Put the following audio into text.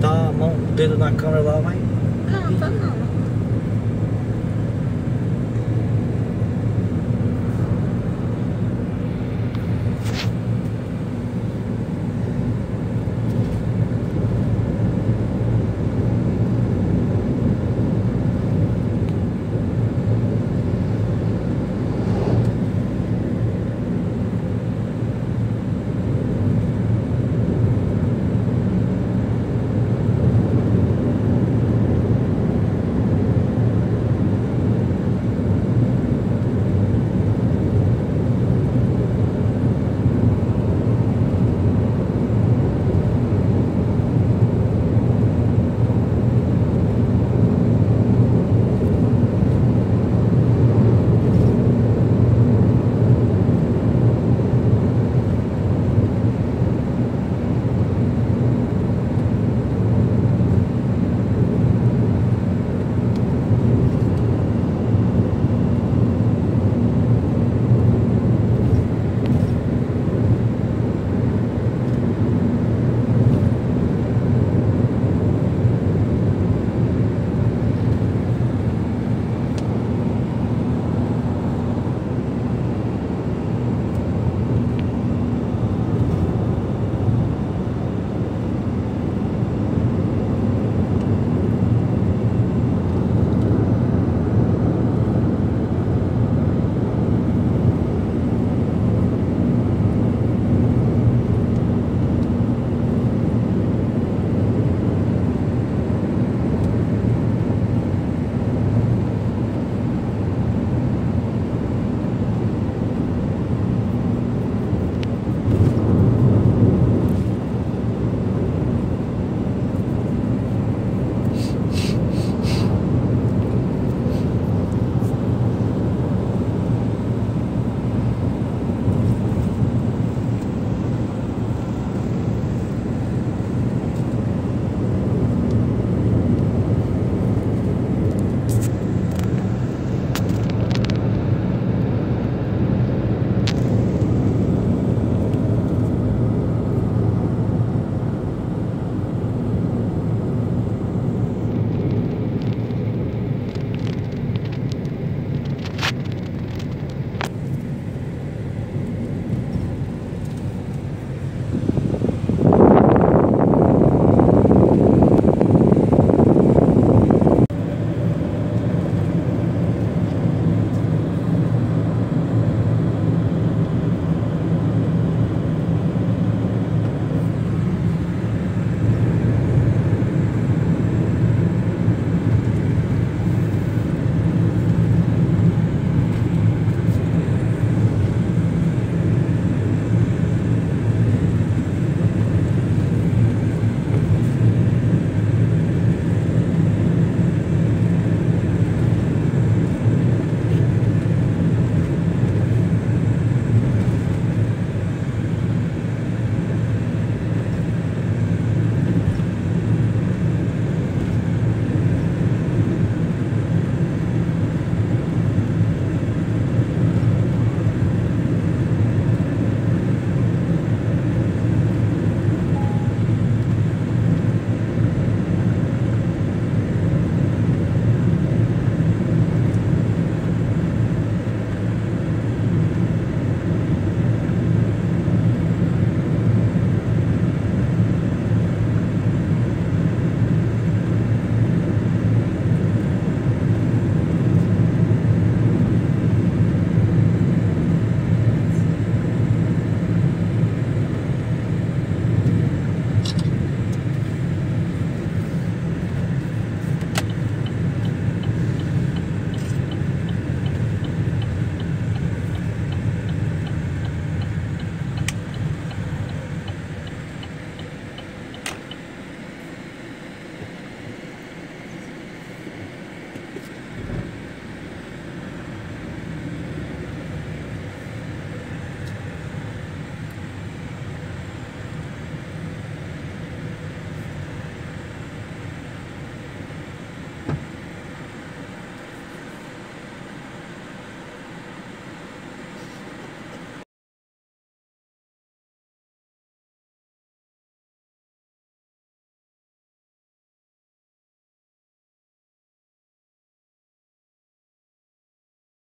botar a mão, o dedo na câmera lá, vai. Canta não. Tá